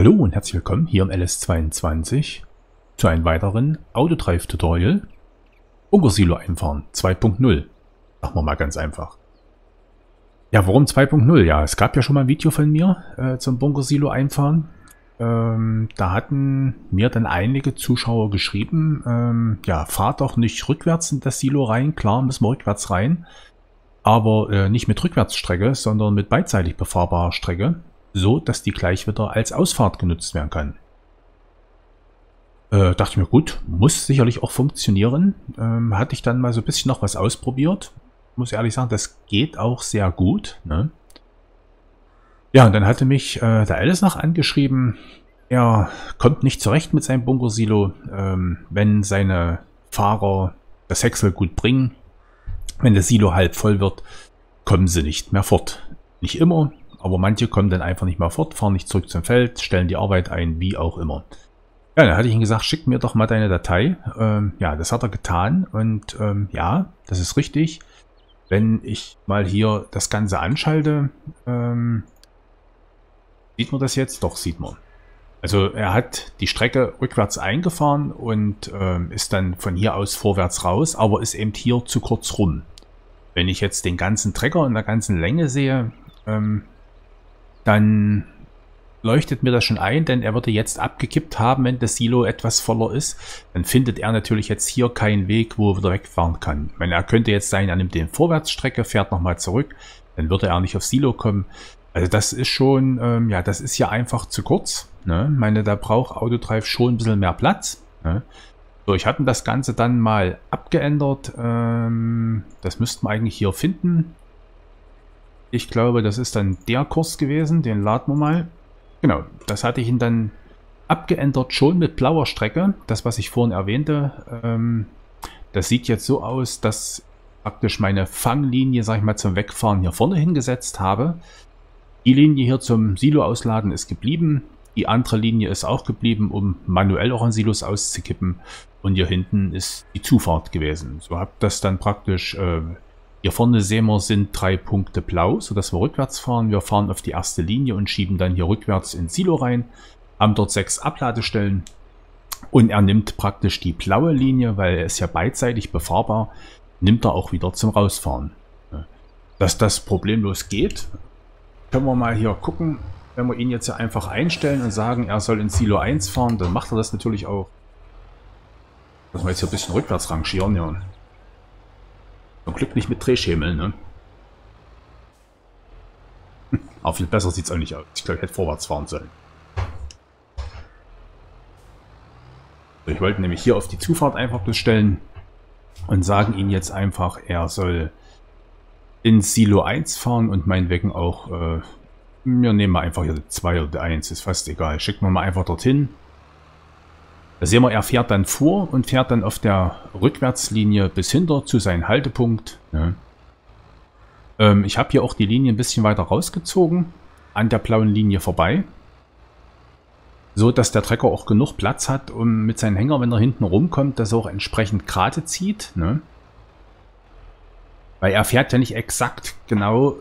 Hallo und herzlich willkommen hier im LS22 zu einem weiteren Autodrive-Tutorial. Bunkersilo einfahren 2.0. Machen wir mal ganz einfach. Ja, warum 2.0? Ja, es gab ja schon mal ein Video von mir äh, zum Bunkersilo einfahren. Ähm, da hatten mir dann einige Zuschauer geschrieben, ähm, ja, fahr doch nicht rückwärts in das Silo rein. Klar, müssen wir rückwärts rein. Aber äh, nicht mit Rückwärtsstrecke, sondern mit beidseitig befahrbarer Strecke so dass die gleich wieder als Ausfahrt genutzt werden kann. Äh, dachte ich mir, gut, muss sicherlich auch funktionieren. Ähm, hatte ich dann mal so ein bisschen noch was ausprobiert. Muss ehrlich sagen, das geht auch sehr gut. Ne? Ja, und dann hatte mich äh, der Alice noch angeschrieben, er kommt nicht zurecht mit seinem Bunkersilo, ähm, wenn seine Fahrer das Häcksel gut bringen. Wenn das Silo halb voll wird, kommen sie nicht mehr fort. Nicht immer, aber manche kommen dann einfach nicht mehr fort, fahren nicht zurück zum Feld, stellen die Arbeit ein, wie auch immer. Ja, dann hatte ich ihm gesagt, schick mir doch mal deine Datei. Ähm, ja, das hat er getan und ähm, ja, das ist richtig. Wenn ich mal hier das Ganze anschalte, ähm, sieht man das jetzt? Doch, sieht man. Also er hat die Strecke rückwärts eingefahren und ähm, ist dann von hier aus vorwärts raus, aber ist eben hier zu kurz rum. Wenn ich jetzt den ganzen Trecker in der ganzen Länge sehe, ähm, dann leuchtet mir das schon ein, denn er würde jetzt abgekippt haben, wenn das Silo etwas voller ist. Dann findet er natürlich jetzt hier keinen Weg, wo er wieder wegfahren kann. Ich meine, er könnte jetzt sein, er nimmt den Vorwärtsstrecke, fährt nochmal zurück, dann würde er nicht aufs Silo kommen. Also das ist schon, ähm, ja, das ist ja einfach zu kurz. Ne? Ich meine, da braucht Autodrive schon ein bisschen mehr Platz. Ne? So, ich hatte das Ganze dann mal abgeändert. Ähm, das müssten wir eigentlich hier finden. Ich glaube, das ist dann der Kurs gewesen. Den laden wir mal. Genau, das hatte ich ihn dann abgeändert, schon mit blauer Strecke. Das, was ich vorhin erwähnte, ähm, das sieht jetzt so aus, dass praktisch meine Fanglinie, sag ich mal, zum Wegfahren hier vorne hingesetzt habe. Die Linie hier zum Silo ausladen ist geblieben. Die andere Linie ist auch geblieben, um manuell auch an Silos auszukippen. Und hier hinten ist die Zufahrt gewesen. So habe das dann praktisch äh, hier vorne sehen wir, sind drei Punkte blau, sodass wir rückwärts fahren. Wir fahren auf die erste Linie und schieben dann hier rückwärts ins Silo rein, haben dort sechs Abladestellen und er nimmt praktisch die blaue Linie, weil er ist ja beidseitig befahrbar, nimmt er auch wieder zum Rausfahren. Dass das problemlos geht, können wir mal hier gucken. Wenn wir ihn jetzt einfach einstellen und sagen, er soll ins Silo 1 fahren, dann macht er das natürlich auch. Müssen wir jetzt hier ein bisschen rückwärts rangieren, ja. Zum Glück nicht mit Drehschemeln, ne? Aber viel besser sieht es auch nicht aus. Ich glaube, ich hätte vorwärts fahren sollen. Ich wollte nämlich hier auf die Zufahrt einfach bestellen und sagen ihm jetzt einfach, er soll ins Silo 1 fahren und meinetwegen auch, äh, wir nehmen einfach hier 2 oder 1, ist fast egal. Schicken wir mal einfach dorthin. Da sehen wir, er fährt dann vor und fährt dann auf der Rückwärtslinie bis hinter zu seinem Haltepunkt. Ja. Ähm, ich habe hier auch die Linie ein bisschen weiter rausgezogen, an der blauen Linie vorbei. So, dass der Trecker auch genug Platz hat, um mit seinem Hänger, wenn er hinten rumkommt, das auch entsprechend gerade zieht. Ne? Weil er fährt ja nicht exakt genau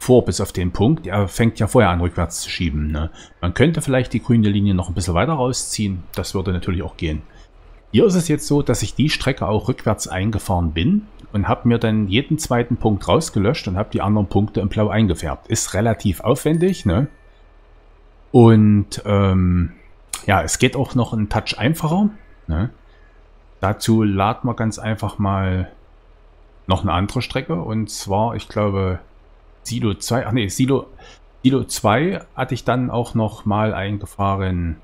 vor bis auf den Punkt. Er fängt ja vorher an, rückwärts zu schieben. Ne? Man könnte vielleicht die grüne Linie noch ein bisschen weiter rausziehen. Das würde natürlich auch gehen. Hier ist es jetzt so, dass ich die Strecke auch rückwärts eingefahren bin und habe mir dann jeden zweiten Punkt rausgelöscht und habe die anderen Punkte in blau eingefärbt. Ist relativ aufwendig, ne? Und ähm, ja, es geht auch noch einen Touch einfacher. Ne? Dazu laden wir ganz einfach mal noch eine andere Strecke und zwar, ich glaube, Silo 2, ach nee, Silo, Silo 2 hatte ich dann auch noch mal eingefahren.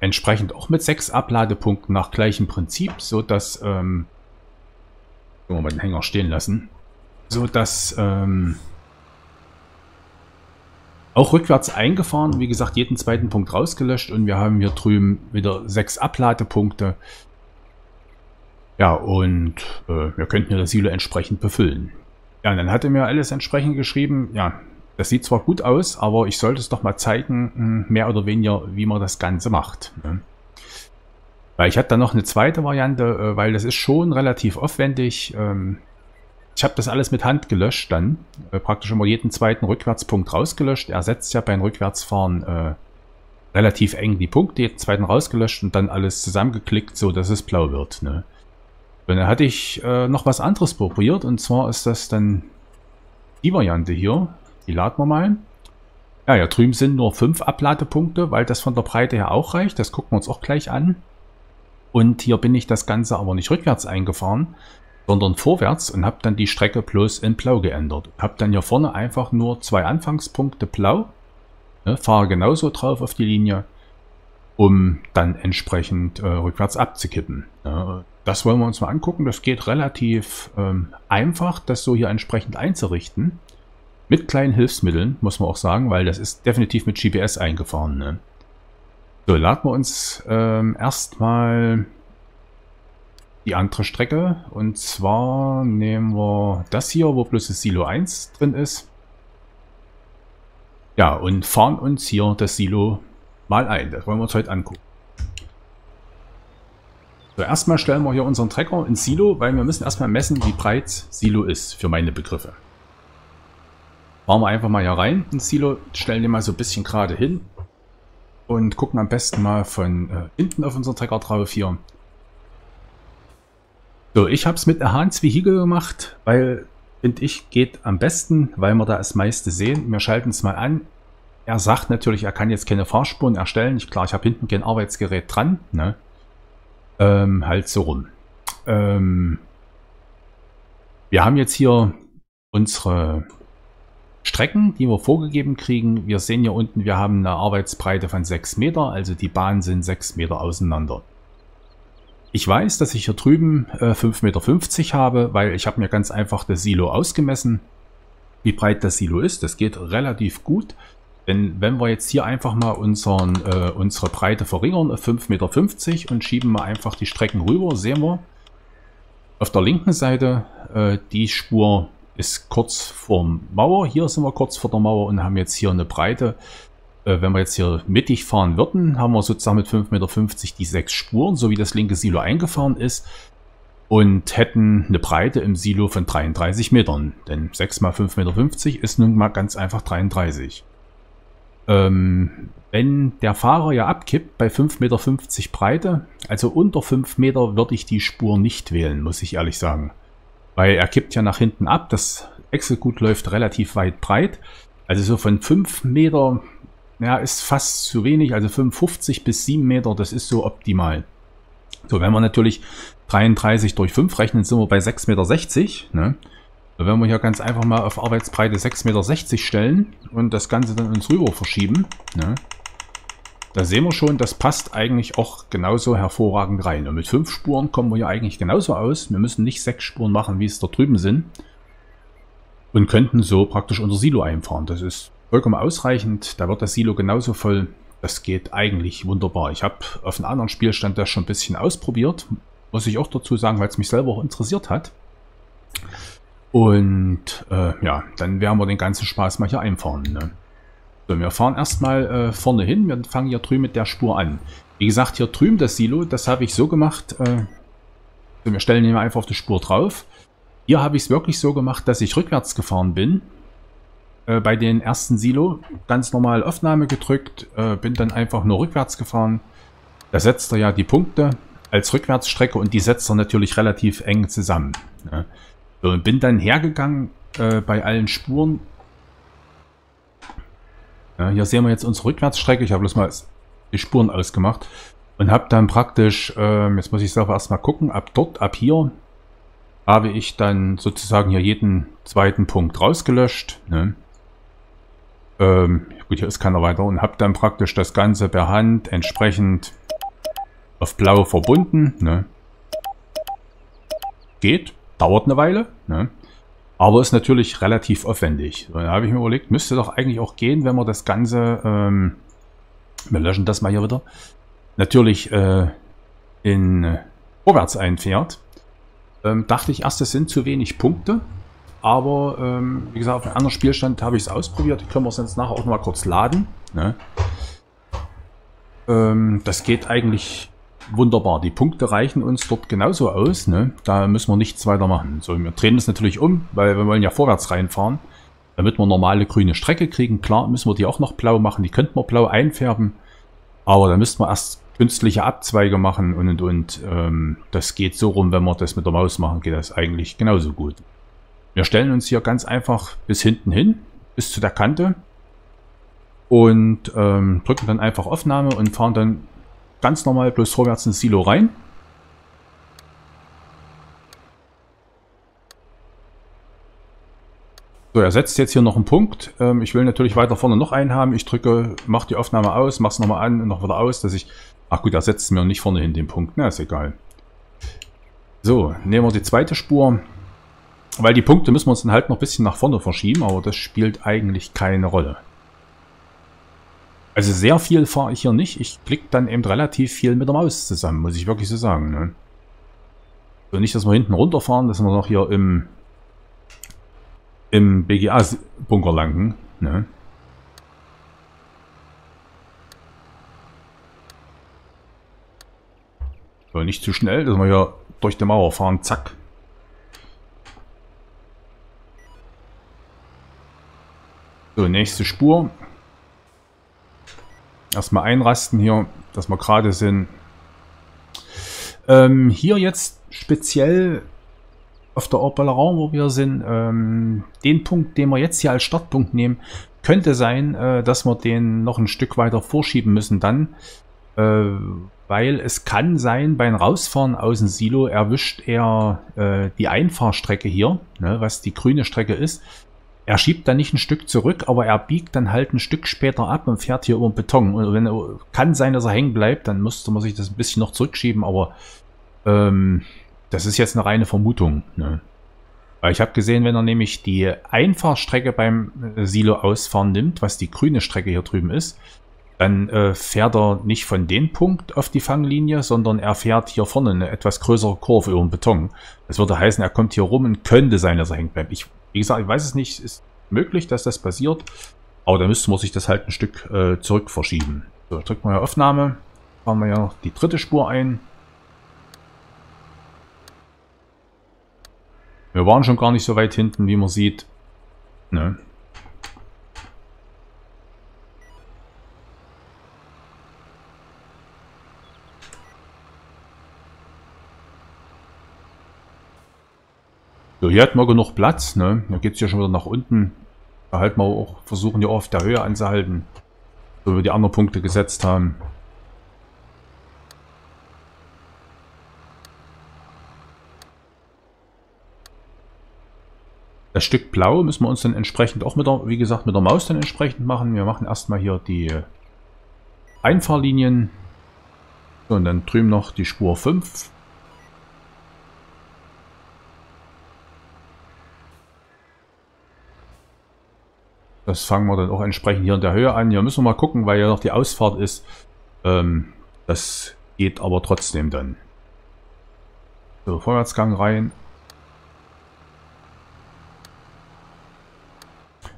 Entsprechend auch mit sechs Abladepunkten nach gleichem Prinzip, so dass, ähm, wir mal den Hänger stehen lassen, so dass, ähm, auch rückwärts eingefahren, wie gesagt, jeden zweiten Punkt rausgelöscht und wir haben hier drüben wieder sechs Abladepunkte. Ja, und äh, wir könnten hier das Silo entsprechend befüllen. Ja, und dann hat er mir alles entsprechend geschrieben, ja, das sieht zwar gut aus, aber ich sollte es doch mal zeigen, hm, mehr oder weniger, wie man das Ganze macht. Ne? Weil ich hatte dann noch eine zweite Variante, äh, weil das ist schon relativ aufwendig. Ähm, ich habe das alles mit Hand gelöscht dann. Äh, praktisch immer jeden zweiten Rückwärtspunkt rausgelöscht. Er setzt ja beim Rückwärtsfahren äh, relativ eng die Punkte, jeden zweiten rausgelöscht und dann alles zusammengeklickt, so dass es blau wird. Ne? Dann hatte ich äh, noch was anderes probiert und zwar ist das dann die Variante hier. Die laden wir mal. Ja, ja, drüben sind nur fünf Abladepunkte, weil das von der Breite her auch reicht. Das gucken wir uns auch gleich an. Und hier bin ich das Ganze aber nicht rückwärts eingefahren, sondern vorwärts und habe dann die Strecke bloß in blau geändert. Habe dann hier vorne einfach nur zwei Anfangspunkte blau, ne, fahre genauso drauf auf die Linie, um dann entsprechend äh, rückwärts abzukippen. Ne. Das wollen wir uns mal angucken. Das geht relativ ähm, einfach, das so hier entsprechend einzurichten. Mit kleinen Hilfsmitteln, muss man auch sagen, weil das ist definitiv mit GPS eingefahren. Ne? So, laden wir uns ähm, erstmal die andere Strecke. Und zwar nehmen wir das hier, wo bloß das Silo 1 drin ist. Ja, und fahren uns hier das Silo mal ein. Das wollen wir uns heute angucken. So, erstmal stellen wir hier unseren Trecker ins Silo, weil wir müssen erstmal messen, wie breit Silo ist, für meine Begriffe. Fahren wir einfach mal hier rein ins Silo, stellen den mal so ein bisschen gerade hin und gucken am besten mal von äh, hinten auf unseren Trecker drauf hier. So, ich habe es mit Enhanced Vehicle gemacht, weil, finde ich, geht am besten, weil wir da das meiste sehen. Wir schalten es mal an. Er sagt natürlich, er kann jetzt keine Fahrspuren erstellen. Ich, klar, ich habe hinten kein Arbeitsgerät dran. Ne? Ähm, halt so rum. Ähm, wir haben jetzt hier unsere Strecken, die wir vorgegeben kriegen. Wir sehen hier unten, wir haben eine Arbeitsbreite von 6 Meter, also die Bahnen sind 6 Meter auseinander. Ich weiß, dass ich hier drüben äh, 5,50 Meter habe, weil ich habe mir ganz einfach das Silo ausgemessen, wie breit das Silo ist. Das geht relativ gut. Denn wenn wir jetzt hier einfach mal unseren, äh, unsere Breite verringern auf 5,50 Meter und schieben mal einfach die Strecken rüber, sehen wir auf der linken Seite äh, die Spur ist kurz vor Mauer. Hier sind wir kurz vor der Mauer und haben jetzt hier eine Breite. Äh, wenn wir jetzt hier mittig fahren würden, haben wir sozusagen mit 5,50 Meter die sechs Spuren, so wie das linke Silo eingefahren ist. Und hätten eine Breite im Silo von 33 Metern. Denn 6 mal 5,50 Meter ist nun mal ganz einfach 33. Ähm, wenn der Fahrer ja abkippt bei 5,50 Meter Breite, also unter 5 Meter würde ich die Spur nicht wählen, muss ich ehrlich sagen. Weil er kippt ja nach hinten ab. Das Exelgut läuft relativ weit breit. Also so von 5 Meter, ja, ist fast zu wenig. Also 55 bis 7 Meter, das ist so optimal. So, wenn wir natürlich 33 durch 5 rechnen, sind wir bei 6,60 Meter. Ne? Wenn wir hier ganz einfach mal auf Arbeitsbreite 6,60 Meter stellen und das Ganze dann uns rüber verschieben, ne? Da sehen wir schon, das passt eigentlich auch genauso hervorragend rein. Und mit fünf Spuren kommen wir ja eigentlich genauso aus. Wir müssen nicht sechs Spuren machen, wie es da drüben sind. Und könnten so praktisch unser Silo einfahren. Das ist vollkommen ausreichend. Da wird das Silo genauso voll. Das geht eigentlich wunderbar. Ich habe auf einem anderen Spielstand das schon ein bisschen ausprobiert. Muss ich auch dazu sagen, weil es mich selber auch interessiert hat. Und äh, ja, dann werden wir den ganzen Spaß mal hier einfahren. Ne? So, wir fahren erstmal äh, vorne hin. Wir fangen hier drüben mit der Spur an. Wie gesagt, hier drüben das Silo, das habe ich so gemacht. Äh, wir stellen hier einfach auf die Spur drauf. Hier habe ich es wirklich so gemacht, dass ich rückwärts gefahren bin. Äh, bei den ersten Silo. Ganz normal Aufnahme gedrückt. Äh, bin dann einfach nur rückwärts gefahren. Da setzt er ja die Punkte als Rückwärtsstrecke und die setzt er natürlich relativ eng zusammen. Ja. Und bin dann hergegangen äh, bei allen Spuren ja, hier sehen wir jetzt unsere Rückwärtsstrecke. Ich habe bloß mal die Spuren ausgemacht und habe dann praktisch, ähm, jetzt muss ich selber erstmal gucken, ab dort, ab hier, habe ich dann sozusagen hier jeden zweiten Punkt rausgelöscht. Ne? Ähm, gut, hier ist keiner weiter und habe dann praktisch das Ganze per Hand entsprechend auf blau verbunden. Ne? Geht, dauert eine Weile. Ne? Aber ist natürlich relativ aufwendig. Da habe ich mir überlegt, müsste doch eigentlich auch gehen, wenn man das Ganze, ähm, wir löschen das mal hier wieder, natürlich äh, in äh, vorwärts einfährt. Ähm, dachte ich erst, es sind zu wenig Punkte. Aber ähm, wie gesagt, auf einem anderen Spielstand habe ich es ausprobiert. Können wir es jetzt nachher auch mal kurz laden. Ne? Ähm, das geht eigentlich wunderbar. Die Punkte reichen uns dort genauso aus. Ne? Da müssen wir nichts weiter machen. So, wir drehen das natürlich um, weil wir wollen ja vorwärts reinfahren. Damit wir normale grüne Strecke kriegen. Klar müssen wir die auch noch blau machen. Die könnten wir blau einfärben. Aber da müssten wir erst künstliche Abzweige machen und und und. Ähm, das geht so rum, wenn wir das mit der Maus machen, geht das eigentlich genauso gut. Wir stellen uns hier ganz einfach bis hinten hin, bis zu der Kante. Und ähm, drücken dann einfach Aufnahme und fahren dann ganz normal bloß vorwärts ins Silo rein. So, er setzt jetzt hier noch einen Punkt. Ähm, ich will natürlich weiter vorne noch einen haben. Ich drücke, mache die Aufnahme aus, mache es nochmal an und noch wieder aus, dass ich... Ach gut, er setzt mir nicht vorne hin den Punkt. Na, ist egal. So, nehmen wir die zweite Spur. Weil die Punkte müssen wir uns dann halt noch ein bisschen nach vorne verschieben, aber das spielt eigentlich keine Rolle. Also sehr viel fahre ich hier nicht. Ich klicke dann eben relativ viel mit der Maus zusammen, muss ich wirklich so sagen. Ne? So, nicht, dass wir hinten runterfahren, dass wir noch hier im, im BGA-Bunker landen. Ne? So, nicht zu schnell, dass wir hier durch die Mauer fahren. Zack. So, nächste Spur. Erstmal einrasten hier, dass wir gerade sind. Ähm, hier jetzt speziell auf der Orbellaron, wo wir sind, ähm, den Punkt, den wir jetzt hier als Startpunkt nehmen, könnte sein, äh, dass wir den noch ein Stück weiter vorschieben müssen dann, äh, weil es kann sein, beim Rausfahren aus dem Silo erwischt er äh, die Einfahrstrecke hier, ne, was die grüne Strecke ist, er schiebt dann nicht ein Stück zurück, aber er biegt dann halt ein Stück später ab und fährt hier über den Beton. Und wenn er, kann sein, dass er hängen bleibt, dann müsste man sich das ein bisschen noch zurückschieben, aber ähm, das ist jetzt eine reine Vermutung. Ne? Weil ich habe gesehen, wenn er nämlich die Einfahrstrecke beim äh, Silo ausfahren nimmt, was die grüne Strecke hier drüben ist, dann äh, fährt er nicht von dem Punkt auf die Fanglinie, sondern er fährt hier vorne eine etwas größere Kurve über den Beton. Das würde heißen, er kommt hier rum und könnte sein, dass er hängt bleibt. Ich wie gesagt, ich weiß es nicht, ist möglich, dass das passiert. Aber da müsste man sich das halt ein Stück äh, zurück verschieben. So, drücken wir Aufnahme. Fahren wir ja noch die dritte Spur ein. Wir waren schon gar nicht so weit hinten, wie man sieht. Ne? So, hier hat man genug Platz, ne? Da geht es ja schon wieder nach unten. Da halt mal auch versuchen, ja auf der Höhe anzuhalten. So wie wir die anderen Punkte gesetzt haben. Das Stück Blau müssen wir uns dann entsprechend auch mit der, wie gesagt, mit der Maus dann entsprechend machen. Wir machen erstmal hier die Einfahrlinien. So, und dann drüben noch die Spur 5. Das fangen wir dann auch entsprechend hier in der Höhe an. Hier müssen wir mal gucken, weil ja noch die Ausfahrt ist. Ähm, das geht aber trotzdem dann. So, Vorwärtsgang rein.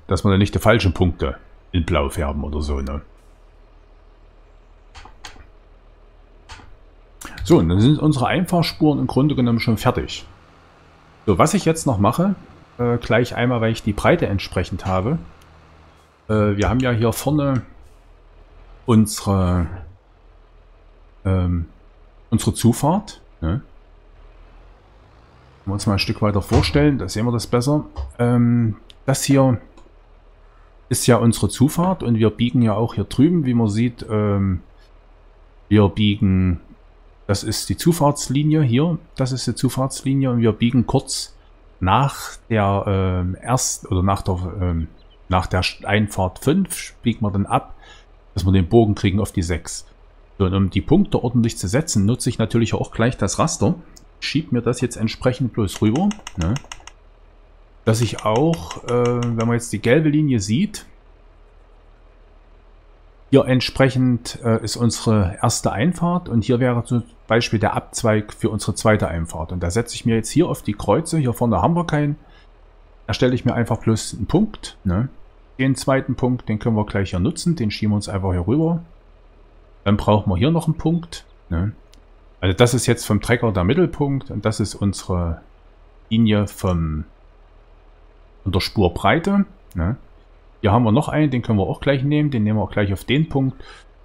Dass wir dann nicht die falschen Punkte in Blau färben oder so, ne? So, und dann sind unsere Einfahrspuren im Grunde genommen schon fertig. So, was ich jetzt noch mache, äh, gleich einmal, weil ich die Breite entsprechend habe, äh, wir haben ja hier vorne unsere, ähm, unsere Zufahrt. Ne? wir uns mal ein Stück weiter vorstellen, da sehen wir das besser. Ähm, das hier ist ja unsere Zufahrt und wir biegen ja auch hier drüben, wie man sieht, ähm, wir biegen, das ist die Zufahrtslinie hier, das ist die Zufahrtslinie und wir biegen kurz nach der ähm, ersten oder nach der ähm, nach der Einfahrt 5 biegt man dann ab, dass wir den Bogen kriegen auf die 6. So, und um die Punkte ordentlich zu setzen, nutze ich natürlich auch gleich das Raster. Schieb mir das jetzt entsprechend bloß rüber. Ne? Dass ich auch, äh, wenn man jetzt die gelbe Linie sieht, hier entsprechend äh, ist unsere erste Einfahrt und hier wäre zum Beispiel der Abzweig für unsere zweite Einfahrt. Und da setze ich mir jetzt hier auf die Kreuze, hier vorne haben wir keinen, erstelle ich mir einfach bloß einen Punkt. Ne? Den zweiten Punkt, den können wir gleich hier nutzen. Den schieben wir uns einfach hier rüber. Dann brauchen wir hier noch einen Punkt. Ne? Also das ist jetzt vom Trecker der Mittelpunkt und das ist unsere Linie vom, von der Spurbreite. Ne? Hier haben wir noch einen, den können wir auch gleich nehmen, den nehmen wir auch gleich auf den Punkt.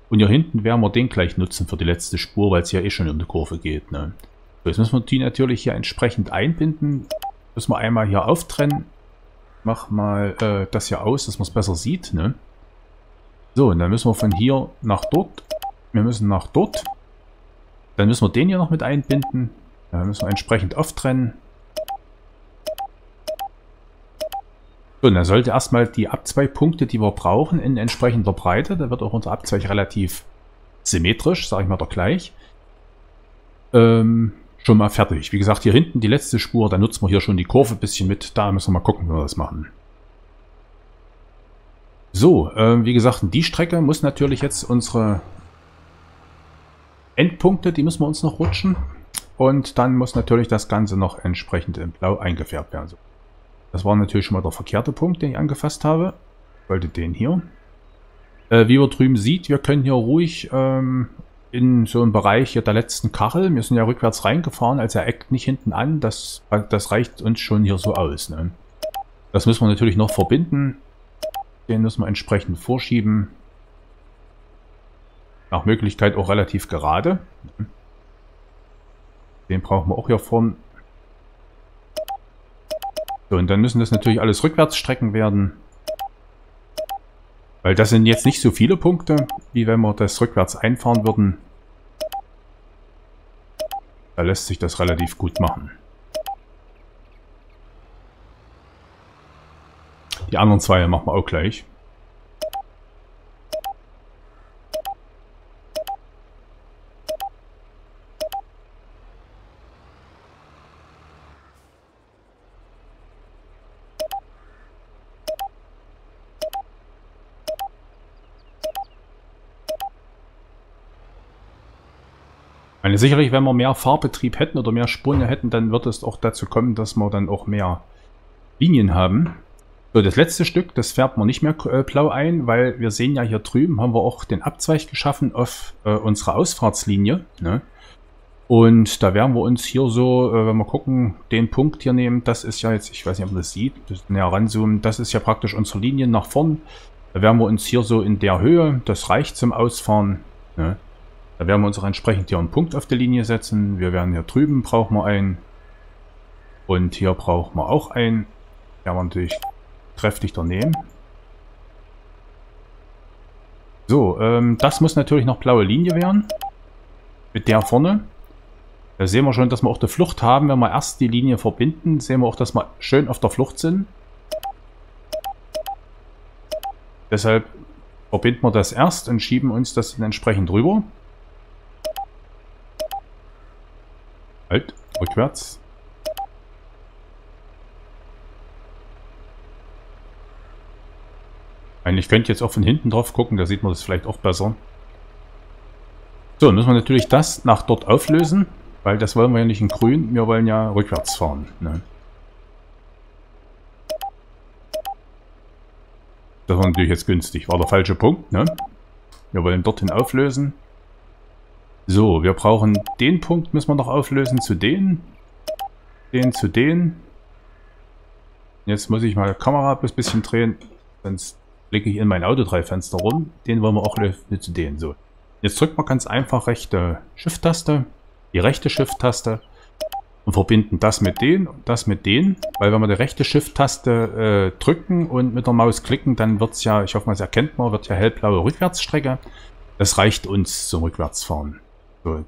Und hier hinten werden wir den gleich nutzen für die letzte Spur, weil es ja eh schon um die Kurve geht. Ne? So, jetzt müssen wir die natürlich hier entsprechend einbinden. Müssen wir einmal hier auftrennen. Mach mal äh, das hier aus, dass man es besser sieht. Ne? So, und dann müssen wir von hier nach dort. Wir müssen nach dort. Dann müssen wir den hier noch mit einbinden. Dann müssen wir entsprechend auftrennen. So, und dann sollte erstmal die Abzweigpunkte, die wir brauchen, in entsprechender Breite, da wird auch unser Abzweig relativ symmetrisch, sage ich mal doch gleich, ähm, schon mal fertig. Wie gesagt, hier hinten die letzte Spur, da nutzen wir hier schon die Kurve ein bisschen mit. Da müssen wir mal gucken, wie wir das machen. So, äh, wie gesagt, die Strecke muss natürlich jetzt unsere Endpunkte, die müssen wir uns noch rutschen. Und dann muss natürlich das Ganze noch entsprechend in Blau eingefärbt werden. Das war natürlich schon mal der verkehrte Punkt, den ich angefasst habe. Ich wollte den hier. Äh, wie man drüben sieht, wir können hier ruhig ähm, in so einem Bereich hier der letzten Kachel, wir sind ja rückwärts reingefahren, also er eckt nicht hinten an, das, das reicht uns schon hier so aus. Ne? Das müssen wir natürlich noch verbinden. Den müssen wir entsprechend vorschieben. Nach Möglichkeit auch relativ gerade. Den brauchen wir auch hier vorne so, und dann müssen das natürlich alles Rückwärtsstrecken werden. Weil das sind jetzt nicht so viele Punkte, wie wenn wir das rückwärts einfahren würden. Da lässt sich das relativ gut machen. Die anderen zwei machen wir auch gleich. Sicherlich, wenn wir mehr Fahrbetrieb hätten oder mehr Spuren hätten, dann wird es auch dazu kommen, dass wir dann auch mehr Linien haben. So, das letzte Stück, das färbt man nicht mehr äh, blau ein, weil wir sehen ja hier drüben, haben wir auch den Abzweig geschaffen auf äh, unsere Ausfahrtslinie. Ne? Und da werden wir uns hier so, äh, wenn wir gucken, den Punkt hier nehmen, das ist ja jetzt, ich weiß nicht, ob man das sieht, das näher ranzoomen, das ist ja praktisch unsere Linie nach vorn. Da werden wir uns hier so in der Höhe, das reicht zum Ausfahren. Ne? Da werden wir uns auch entsprechend hier einen Punkt auf der Linie setzen. Wir werden hier drüben brauchen wir einen. Und hier brauchen wir auch einen. Werden wir natürlich kräftig daneben. So, ähm, das muss natürlich noch blaue Linie werden. Mit der vorne. Da sehen wir schon, dass wir auch die Flucht haben. Wenn wir erst die Linie verbinden, sehen wir auch, dass wir schön auf der Flucht sind. Deshalb verbinden wir das erst und schieben uns das entsprechend rüber. Halt, rückwärts. Eigentlich könnte ich jetzt auch von hinten drauf gucken, da sieht man das vielleicht auch besser. So, dann müssen wir natürlich das nach dort auflösen, weil das wollen wir ja nicht in grün, wir wollen ja rückwärts fahren. Ne? Das war natürlich jetzt günstig, war der falsche Punkt. Ne? Wir wollen dorthin auflösen. So, wir brauchen den Punkt, müssen wir noch auflösen zu den. Den zu den. Jetzt muss ich mal die Kamera ein bisschen drehen, sonst blicke ich in mein Autodreifenster rum. Den wollen wir auch lösen zu den. So. Jetzt drückt man ganz einfach rechte Shift-Taste, die rechte Shift-Taste und verbinden das mit den und das mit den. Weil wenn wir die rechte Shift-Taste äh, drücken und mit der Maus klicken, dann wird es ja, ich hoffe mal, es erkennt man, wird ja hellblaue Rückwärtsstrecke. Das reicht uns zum Rückwärtsfahren. So.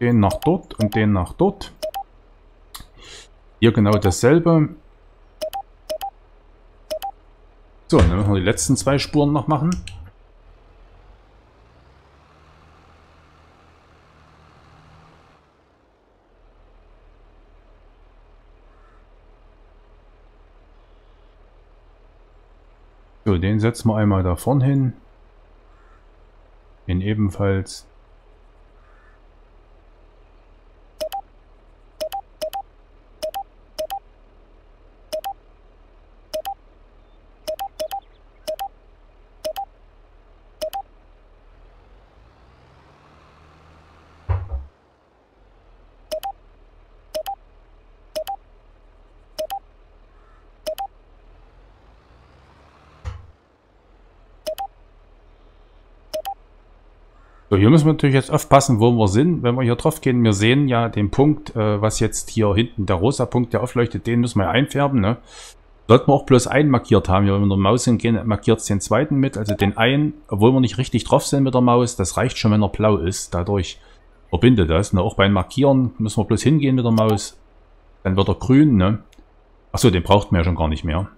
Den nach dort und den nach dort. Hier genau dasselbe. So, dann müssen wir die letzten zwei Spuren noch machen. So, den setzen wir einmal da vorne hin. Den ebenfalls. So, hier müssen wir natürlich jetzt aufpassen, wo wir sind. Wenn wir hier drauf gehen, wir sehen ja den Punkt, äh, was jetzt hier hinten, der rosa Punkt, der aufleuchtet, den müssen wir einfärben. Ne? Sollten wir auch bloß einen markiert haben. Wenn wir mit der Maus hingehen, markiert es den zweiten mit. Also den einen, obwohl wir nicht richtig drauf sind mit der Maus, das reicht schon, wenn er blau ist. Dadurch verbindet das. Ne? Auch beim Markieren müssen wir bloß hingehen mit der Maus. Dann wird er grün. Ne? Achso, den braucht man ja schon gar nicht mehr.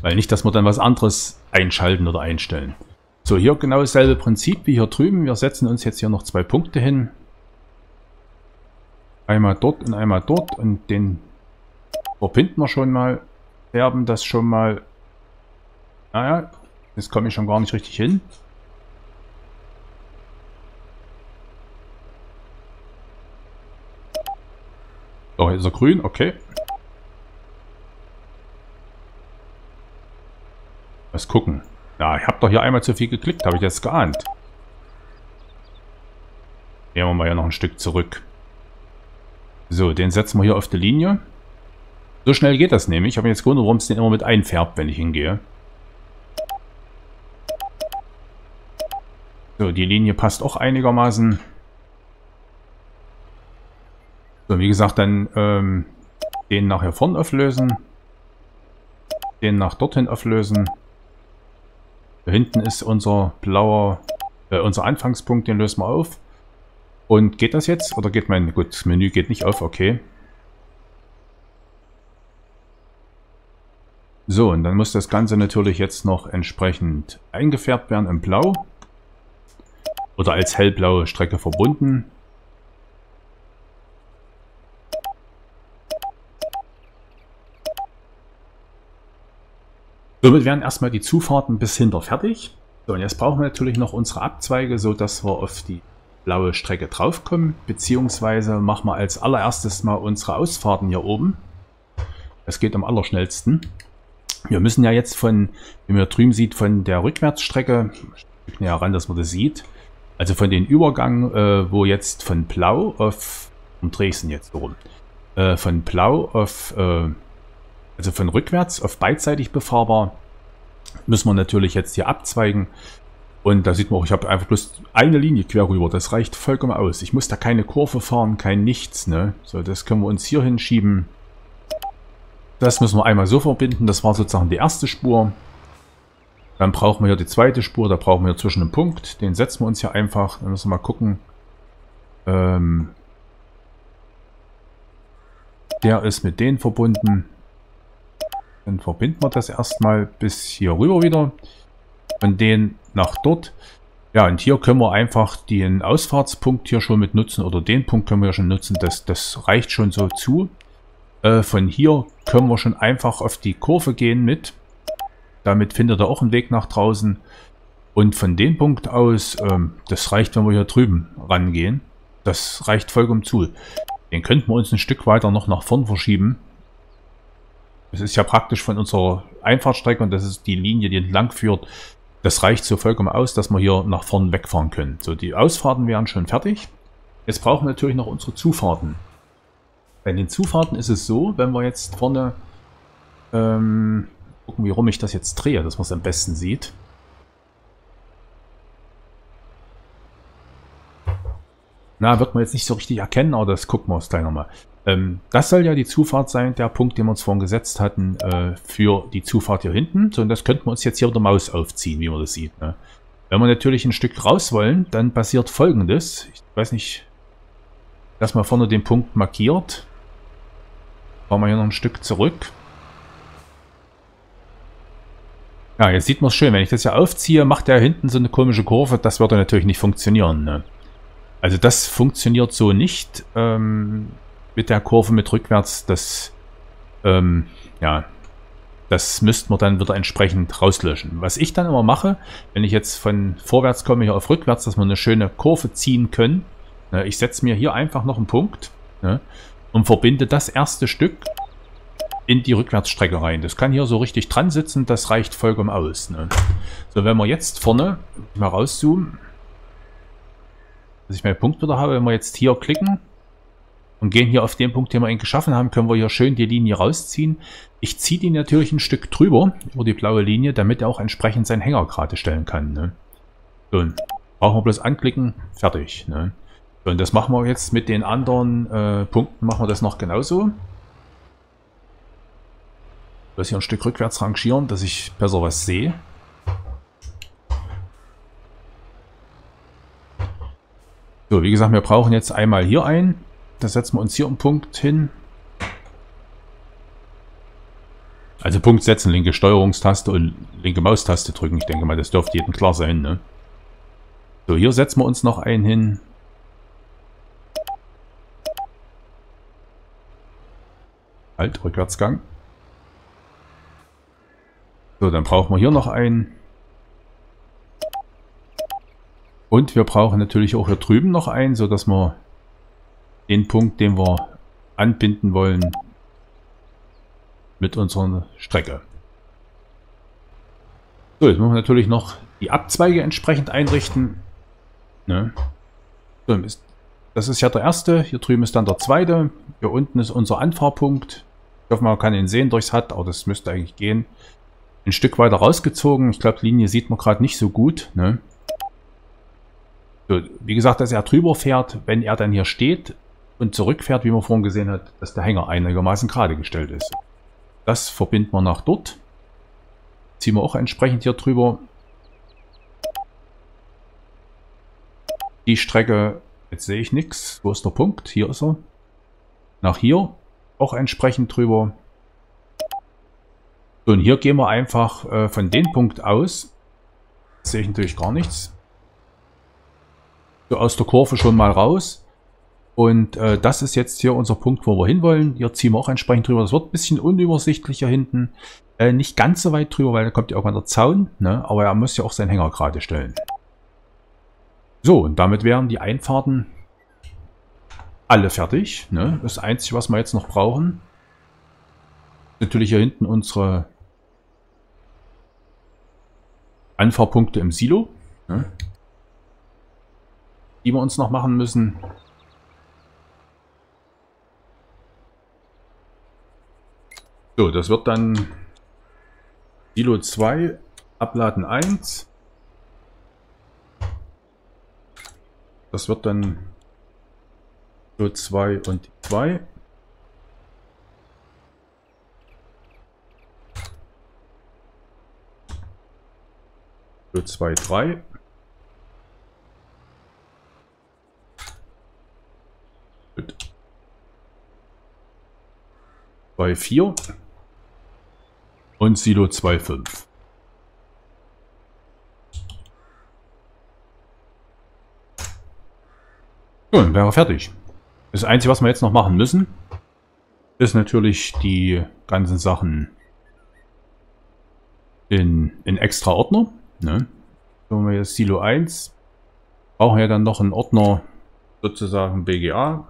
Weil nicht, dass wir dann was anderes einschalten oder einstellen. So, hier genau dasselbe Prinzip wie hier drüben. Wir setzen uns jetzt hier noch zwei Punkte hin. Einmal dort und einmal dort und den verbinden wir schon mal. Färben das schon mal. Naja, jetzt komme ich schon gar nicht richtig hin. Hier ist er grün, okay. Was gucken. Ja, ich habe doch hier einmal zu viel geklickt, habe ich jetzt geahnt. Gehen wir mal hier noch ein Stück zurück. So, den setzen wir hier auf die Linie. So schnell geht das nämlich. Ich habe jetzt gewundert, warum es den immer mit einfärbt, wenn ich hingehe. So, die Linie passt auch einigermaßen. So, wie gesagt, dann ähm, den nachher vorn auflösen. Den nach dorthin auflösen. Da hinten ist unser blauer, äh, unser Anfangspunkt, den lösen wir auf. Und geht das jetzt? Oder geht mein, gut, Menü geht nicht auf, okay. So, und dann muss das Ganze natürlich jetzt noch entsprechend eingefärbt werden in Blau. Oder als hellblaue Strecke verbunden. Somit werden erstmal die Zufahrten bis hinter fertig. So, und jetzt brauchen wir natürlich noch unsere Abzweige, so dass wir auf die blaue Strecke draufkommen. Beziehungsweise machen wir als allererstes mal unsere Ausfahrten hier oben. Das geht am allerschnellsten. Wir müssen ja jetzt von, wie man drüben sieht, von der Rückwärtsstrecke, näher ran, dass man das sieht, also von den Übergang, äh, wo jetzt von Blau auf, um Dresden jetzt rum, äh, von Blau auf äh, also von rückwärts auf beidseitig befahrbar, müssen wir natürlich jetzt hier abzweigen. Und da sieht man auch, ich habe einfach bloß eine Linie quer rüber. Das reicht vollkommen aus. Ich muss da keine Kurve fahren, kein nichts. Ne? So, das können wir uns hier hinschieben. Das müssen wir einmal so verbinden. Das war sozusagen die erste Spur. Dann brauchen wir hier die zweite Spur. Da brauchen wir zwischen einen Punkt. Den setzen wir uns hier einfach. Dann müssen wir mal gucken. Ähm, der ist mit denen verbunden. Dann verbinden wir das erstmal bis hier rüber wieder. Von denen nach dort. Ja, und hier können wir einfach den Ausfahrtspunkt hier schon mit nutzen. Oder den Punkt können wir schon nutzen. Das, das reicht schon so zu. Äh, von hier können wir schon einfach auf die Kurve gehen mit. Damit findet er auch einen Weg nach draußen. Und von dem Punkt aus, ähm, das reicht, wenn wir hier drüben rangehen. Das reicht vollkommen zu. Den könnten wir uns ein Stück weiter noch nach vorn verschieben. Es ist ja praktisch von unserer Einfahrtstrecke und das ist die Linie, die entlang führt. Das reicht so vollkommen aus, dass wir hier nach vorn wegfahren können. So, die Ausfahrten wären schon fertig. Jetzt brauchen wir natürlich noch unsere Zufahrten. Bei den Zufahrten ist es so, wenn wir jetzt vorne ähm, gucken, wie rum ich das jetzt drehe, dass man es am besten sieht. Na, wird man jetzt nicht so richtig erkennen, aber das gucken wir uns gleich nochmal. Ähm, das soll ja die Zufahrt sein, der Punkt, den wir uns vorhin gesetzt hatten, äh, für die Zufahrt hier hinten. So, und das könnten wir uns jetzt hier mit der Maus aufziehen, wie man das sieht. Ne? Wenn wir natürlich ein Stück raus wollen, dann passiert folgendes. Ich weiß nicht, dass man vorne den Punkt markiert. Fahren wir hier noch ein Stück zurück. Ja, jetzt sieht man es schön. Wenn ich das ja aufziehe, macht der hinten so eine komische Kurve. Das würde natürlich nicht funktionieren. Ne? Also das funktioniert so nicht. Ähm, mit der Kurve mit rückwärts, das, ähm, ja, das müssten wir dann wieder entsprechend rauslöschen. Was ich dann immer mache, wenn ich jetzt von vorwärts komme hier auf rückwärts, dass wir eine schöne Kurve ziehen können. Ne, ich setze mir hier einfach noch einen Punkt ne, und verbinde das erste Stück in die Rückwärtsstrecke rein. Das kann hier so richtig dran sitzen, das reicht vollkommen aus. Ne. So, wenn wir jetzt vorne mal rauszoomen, dass ich meinen Punkt wieder habe, wenn wir jetzt hier klicken, und gehen hier auf den Punkt, den wir ihn geschaffen haben, können wir hier schön die Linie rausziehen. Ich ziehe die natürlich ein Stück drüber, über die blaue Linie, damit er auch entsprechend seinen Hänger gerade stellen kann. Ne? So, brauchen wir bloß anklicken, fertig. Ne? So, und das machen wir jetzt mit den anderen äh, Punkten, machen wir das noch genauso. Das hier ein Stück rückwärts rangieren, dass ich besser was sehe. So, wie gesagt, wir brauchen jetzt einmal hier ein. Da setzen wir uns hier einen Punkt hin. Also Punkt setzen, linke Steuerungstaste und linke Maustaste drücken. Ich denke mal, das dürfte jedem klar sein. Ne? So, hier setzen wir uns noch einen hin. Halt, Rückwärtsgang. So, dann brauchen wir hier noch einen. Und wir brauchen natürlich auch hier drüben noch einen, sodass wir den Punkt, den wir anbinden wollen, mit unserer Strecke. So, jetzt müssen wir natürlich noch die Abzweige entsprechend einrichten. Ne? So, das ist ja der erste. Hier drüben ist dann der zweite. Hier unten ist unser Anfahrpunkt. Ich hoffe, man kann ihn sehen durchs HUD, aber das müsste eigentlich gehen. Ein Stück weiter rausgezogen. Ich glaube, die Linie sieht man gerade nicht so gut. Ne? So, wie gesagt, dass er drüber fährt, wenn er dann hier steht und zurückfährt, wie man vorhin gesehen hat, dass der Hänger einigermaßen gerade gestellt ist. Das verbinden wir nach dort. Ziehen wir auch entsprechend hier drüber. Die Strecke, jetzt sehe ich nichts. Wo ist der Punkt? Hier ist er. Nach hier auch entsprechend drüber. So, und hier gehen wir einfach äh, von dem Punkt aus. Jetzt sehe ich natürlich gar nichts. So aus der Kurve schon mal raus. Und äh, das ist jetzt hier unser Punkt, wo wir hinwollen. Hier ziehen wir auch entsprechend drüber. Das wird ein bisschen unübersichtlicher hinten. Äh, nicht ganz so weit drüber, weil da kommt ja irgendwann der Zaun. Ne? Aber er muss ja auch seinen Hänger gerade stellen. So, und damit wären die Einfahrten alle fertig. Ne? Das Einzige, was wir jetzt noch brauchen, natürlich hier hinten unsere Anfahrpunkte im Silo. Ne? Die wir uns noch machen müssen. So, das wird dann Silo 2, Abladen 1. Das wird dann Silo 2 und 2. Silo 2, 3. Gut. 2, 4 und Silo 2.5. Nun, wäre fertig. Das Einzige, was wir jetzt noch machen müssen, ist natürlich die ganzen Sachen in, in extra Ordner. Ne? Wenn wir jetzt Silo 1, brauchen wir dann noch einen Ordner, sozusagen BGA.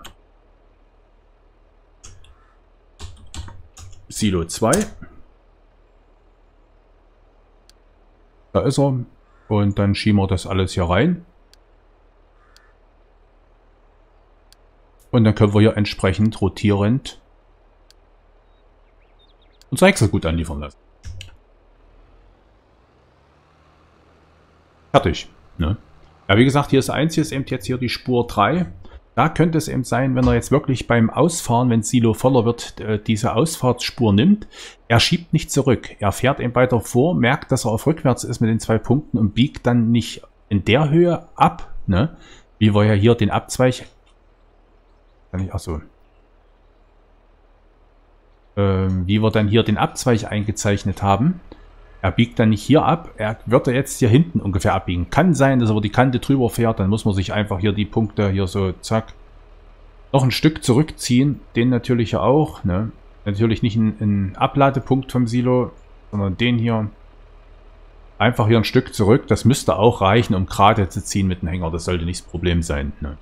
Silo 2. Da ist er. Und dann schieben wir das alles hier rein. Und dann können wir hier entsprechend rotierend unser Häckselgut anliefern lassen. Fertig. Ne? Ja, wie gesagt, hier ist eins, hier ist eben jetzt hier die Spur 3. Da könnte es eben sein, wenn er jetzt wirklich beim Ausfahren, wenn Silo voller wird, äh, diese Ausfahrtsspur nimmt, er schiebt nicht zurück. Er fährt eben weiter vor, merkt, dass er auf rückwärts ist mit den zwei Punkten und biegt dann nicht in der Höhe ab, ne? wie wir ja hier den Abzweig... Achso. Ähm, wie wir dann hier den Abzweig eingezeichnet haben. Er biegt dann nicht hier ab, er wird er jetzt hier hinten ungefähr abbiegen. Kann sein, dass er die Kante drüber fährt, dann muss man sich einfach hier die Punkte hier so, zack, noch ein Stück zurückziehen. Den natürlich auch, ne? Natürlich nicht ein, Abladepunkt vom Silo, sondern den hier. Einfach hier ein Stück zurück. Das müsste auch reichen, um gerade zu ziehen mit dem Hänger. Das sollte nicht das Problem sein. Ne?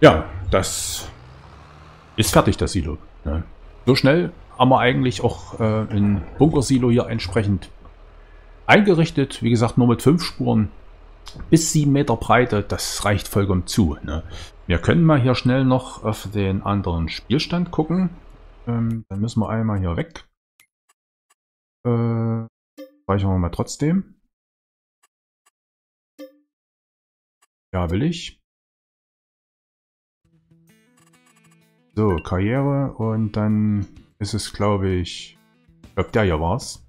Ja, das ist fertig, das Silo. Ne? So schnell haben wir eigentlich auch äh, ein Bunkersilo hier entsprechend eingerichtet. Wie gesagt, nur mit fünf Spuren bis sieben Meter Breite. Das reicht vollkommen zu. Ne? Wir können mal hier schnell noch auf den anderen Spielstand gucken. Ähm, dann müssen wir einmal hier weg. Äh, speichern wir mal trotzdem. Ja, will ich. So, Karriere und dann ist es, glaube ich, ich glaube, der hier war's.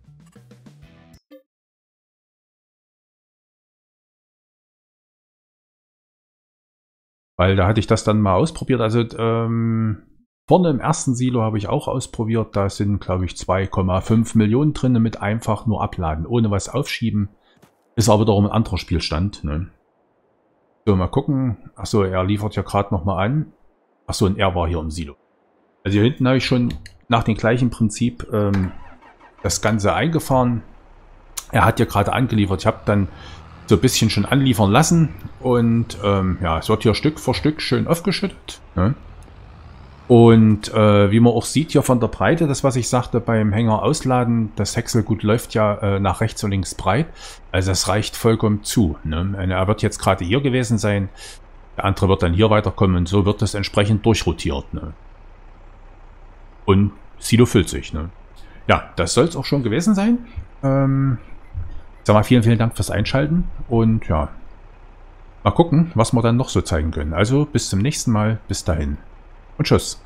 Weil da hatte ich das dann mal ausprobiert. Also ähm, vorne im ersten Silo habe ich auch ausprobiert. Da sind, glaube ich, 2,5 Millionen drin mit einfach nur abladen, ohne was aufschieben. Ist aber darum ein anderer Spielstand. Ne? So, mal gucken. Achso, er liefert ja gerade nochmal an. Achso, und er war hier im Silo. Also hier hinten habe ich schon nach dem gleichen Prinzip ähm, das Ganze eingefahren. Er hat ja gerade angeliefert. Ich habe dann so ein bisschen schon anliefern lassen. Und ähm, ja, es wird hier Stück für Stück schön aufgeschüttet. Ne? Und äh, wie man auch sieht hier von der Breite, das was ich sagte beim Hänger ausladen, das Häckselgut läuft ja äh, nach rechts und links breit. Also es reicht vollkommen zu. Ne? Er wird jetzt gerade hier gewesen sein. Der andere wird dann hier weiterkommen und so wird das entsprechend durchrotiert. Ne? Und Silo füllt sich. Ne? Ja, das soll es auch schon gewesen sein. Ähm, Sag mal, vielen, vielen Dank fürs Einschalten und ja, mal gucken, was wir dann noch so zeigen können. Also bis zum nächsten Mal, bis dahin und tschüss.